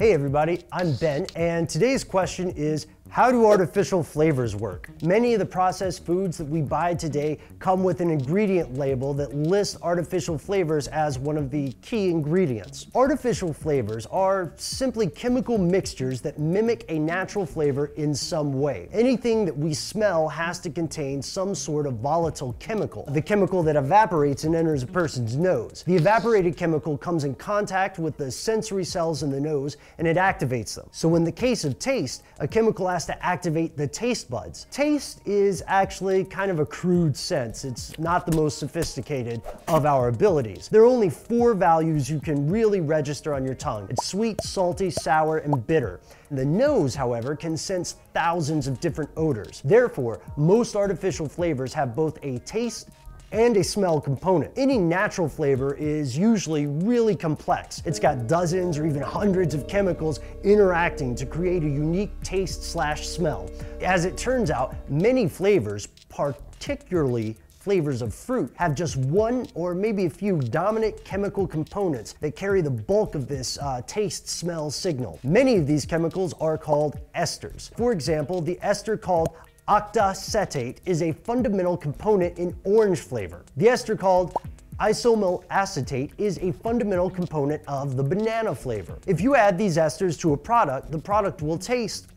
Hey everybody, I'm Ben, and today's question is how do artificial flavors work? Many of the processed foods that we buy today come with an ingredient label that lists artificial flavors as one of the key ingredients. Artificial flavors are simply chemical mixtures that mimic a natural flavor in some way. Anything that we smell has to contain some sort of volatile chemical, the chemical that evaporates and enters a person's nose. The evaporated chemical comes in contact with the sensory cells in the nose and it activates them. So in the case of taste, a chemical has to activate the taste buds. Taste is actually kind of a crude sense. It's not the most sophisticated of our abilities. There are only four values you can really register on your tongue. It's sweet, salty, sour, and bitter. The nose, however, can sense thousands of different odors. Therefore, most artificial flavors have both a taste and a smell component. Any natural flavor is usually really complex. It's got dozens or even hundreds of chemicals interacting to create a unique taste slash smell. As it turns out, many flavors, particularly flavors of fruit have just one or maybe a few dominant chemical components that carry the bulk of this uh, taste smell signal. Many of these chemicals are called esters. For example, the ester called octyl acetate is a fundamental component in orange flavor. The ester called isoamyl acetate is a fundamental component of the banana flavor. If you add these esters to a product, the product will taste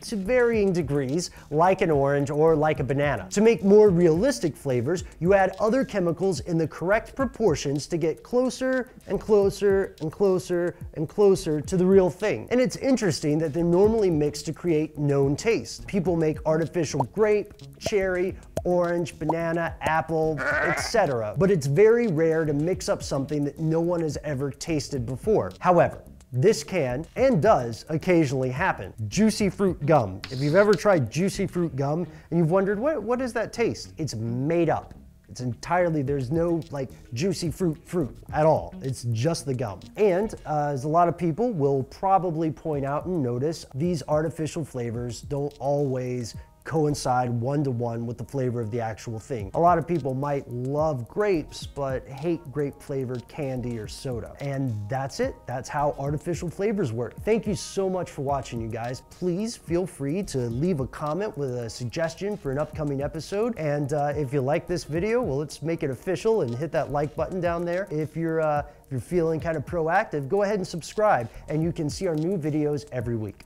to varying degrees, like an orange or like a banana. To make more realistic flavors, you add other chemicals in the correct proportions to get closer and closer and closer and closer to the real thing. And it's interesting that they're normally mixed to create known taste. People make artificial grape, cherry, orange, banana, apple, etc. But it's very rare to mix up something that no one has ever tasted before. However, this can and does occasionally happen. Juicy fruit gum. If you've ever tried juicy fruit gum and you've wondered, what, what does that taste? It's made up. It's entirely, there's no like juicy fruit fruit at all. It's just the gum. And uh, as a lot of people will probably point out and notice, these artificial flavors don't always coincide one to one with the flavor of the actual thing. A lot of people might love grapes, but hate grape flavored candy or soda. And that's it. That's how artificial flavors work. Thank you so much for watching, you guys. Please feel free to leave a comment with a suggestion for an upcoming episode. And uh, if you like this video, well, let's make it official and hit that like button down there. If you're, uh, if you're feeling kind of proactive, go ahead and subscribe and you can see our new videos every week.